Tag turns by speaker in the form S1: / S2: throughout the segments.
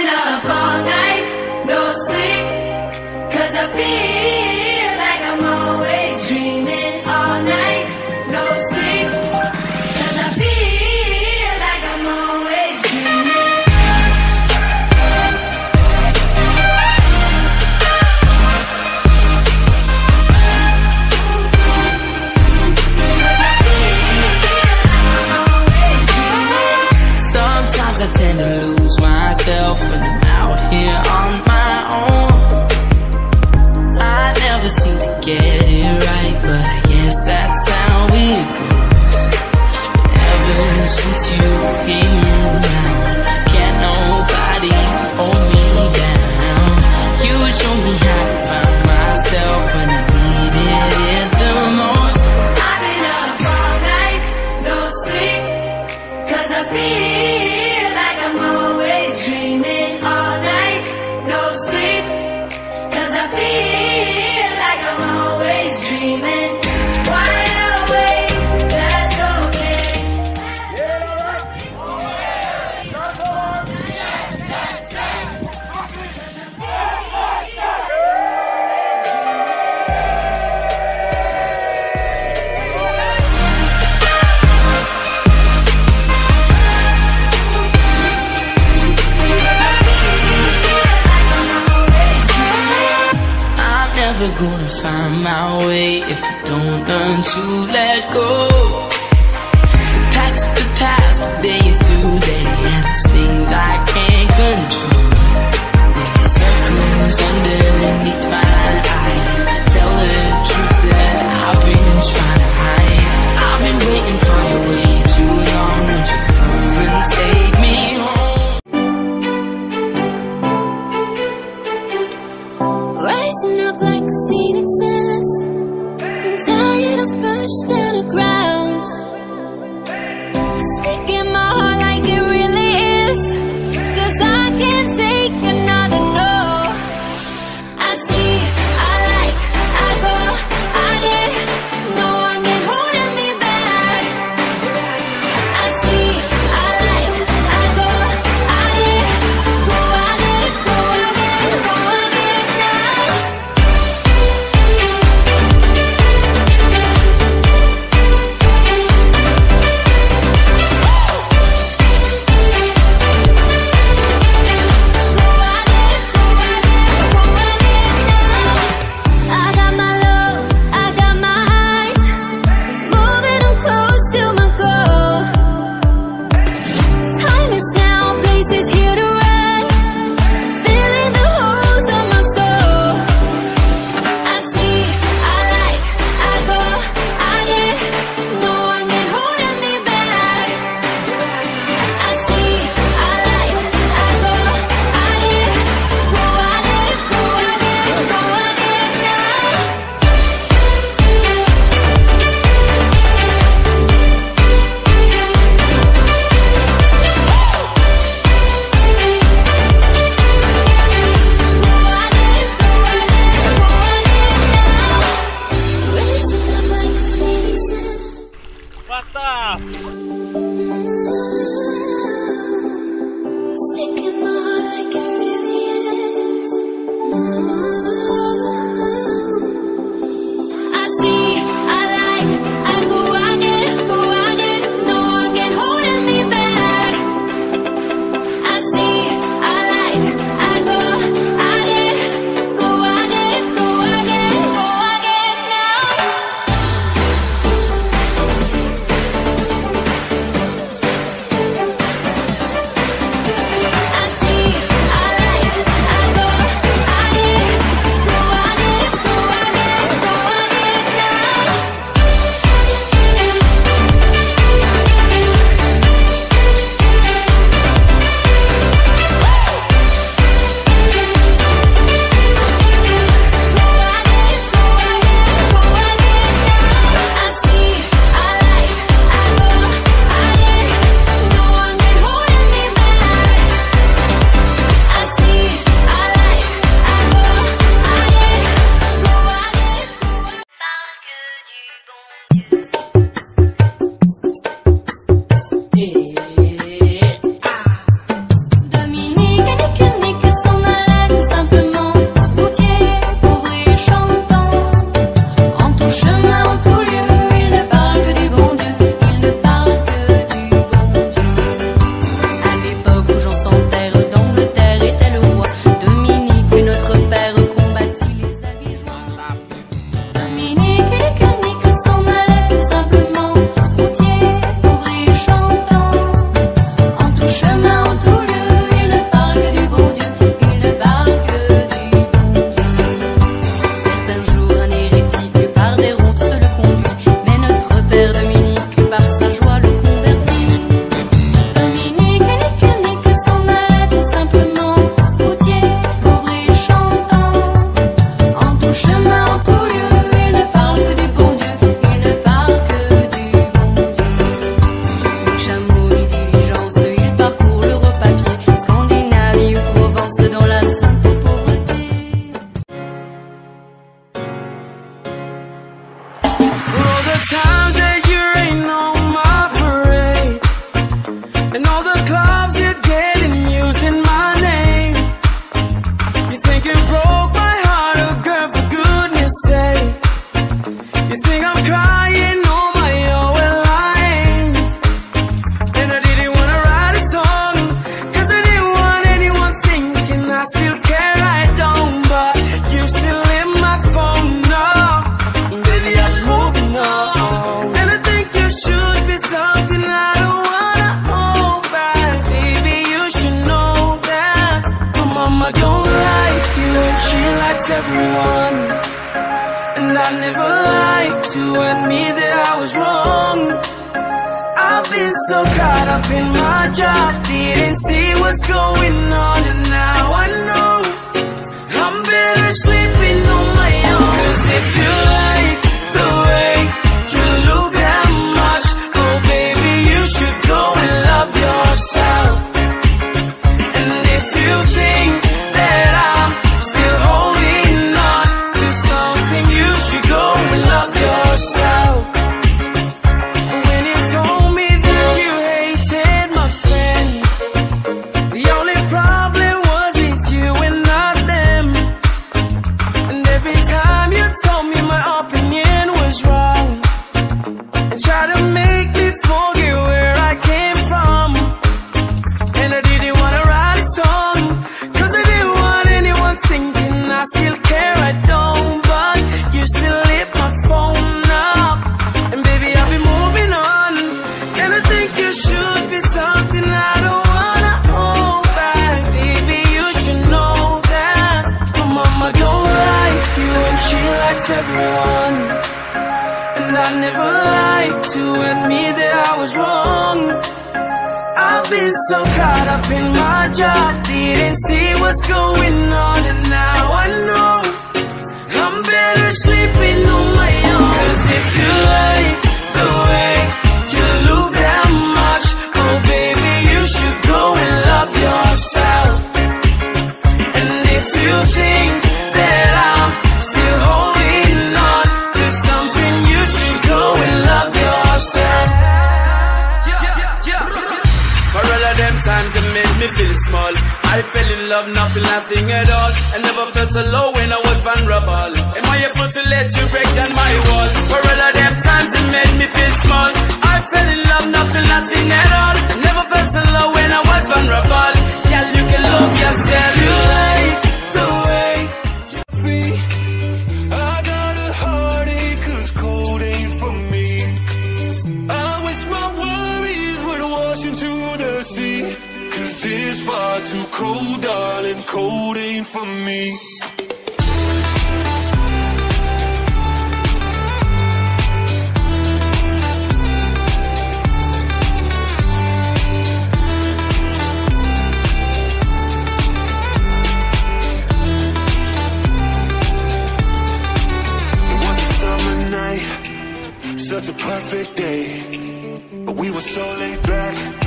S1: up all night, no I feel like I'm always dreaming all night, no I feel like I'm. Always dreaming.
S2: Sometimes I tend to lose myself when I'm out here on my own. I never seem to get it right, but I guess that's how it goes. Ever since you came around, can't nobody hold me down. You show me how to find myself when I needed it the most.
S1: I've been up all night, no sleep. Cause I feel Cause
S2: never gonna find my way if I don't learn to let go. The past is the past, today is today, and there's things I can't control. There's circles underneath my eyes. Tell the truth that I've been trying to hide. I've been waiting for you way
S3: broke my heart,
S4: oh girl, for goodness sake. You think I'm crying on my own, well I ain't. And I didn't wanna write a I didn't want anyone thinking I still care, I don't, but you still in my phone, moving on, and I think you should something I don't wanna hold back. Baby, you should know that. But mama, don't lie she likes everyone. And I never liked to admit that I was wrong. I've been so caught up in my job, didn't see what's going on, and now I know I'm better sleeping like to admit that I was wrong I've been so caught up in my job, didn't see what's going on, and now I know I'm better sleeping on my own. Cause if you like of them times it made me feel small. I fell in love, not feel nothing at all. I never felt so low when I was vulnerable. Am I able to let you break down my walls? For all of them times it made me feel small. I fell in love, not feel nothing at all. I never felt so low when I was vulnerable. Girl, you can love yourself. You
S5: It's far too cold, darling, cold ain't for me. Such a perfect day. But we were so laid back,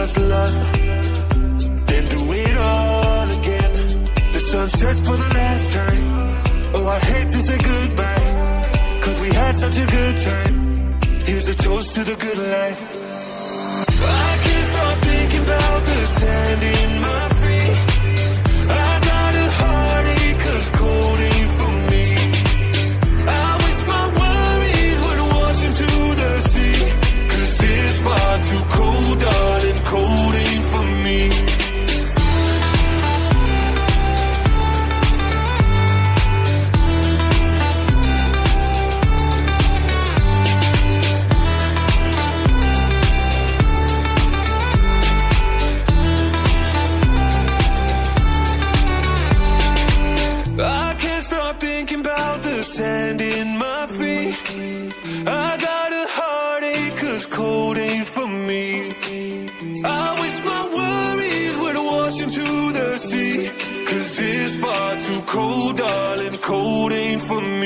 S5: just love, then do it all again. The sunset for the last time. Oh, I hate to say goodbye, cause we had such a good time. Here's a toast to the good life. I can't stop thinking about the sand in my sand in my feet. I got a heartache 'cause cold ain't for me. I wish my worries would wash into the sea. 'Cause it's far too cold, darling, cold ain't for me.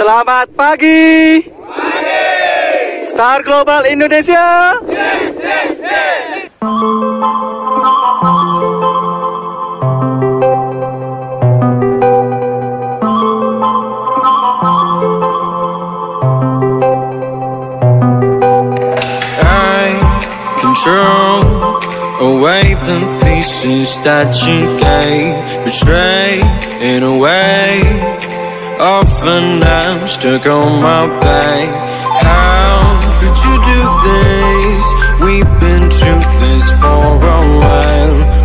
S6: Selamat pagi. Star Global Indonesia.
S7: I control away the pieces that you gave, betray in a way. Often I'm stuck on my back. How could you do this? We've been through this for a while.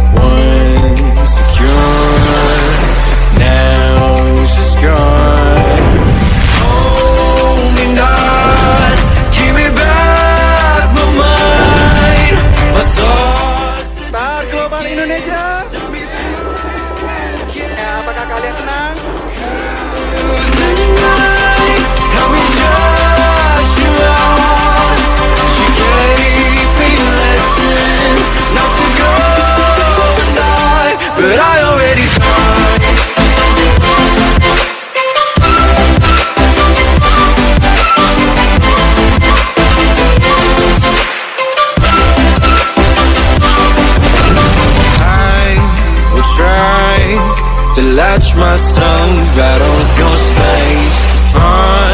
S7: Myself out of your space, far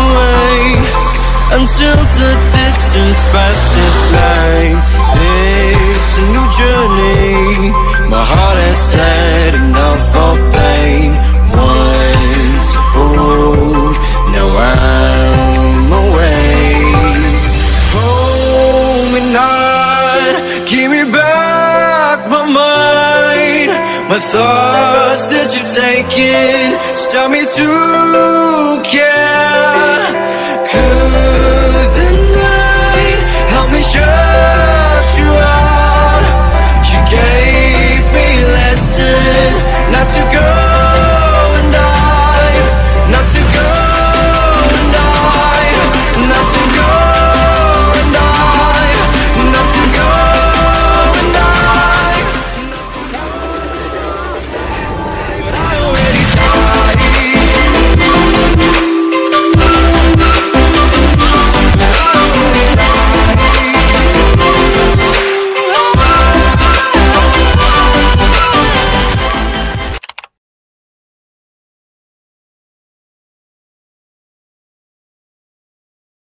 S7: away until the distance passes like it's a new journey. My heart has had enough of pain. Once a fool, now I'm away. Hold me not, give me back my mind, my thoughts that you're taking Stop me to care Could the night help me shut you out? You gave me a lesson not to go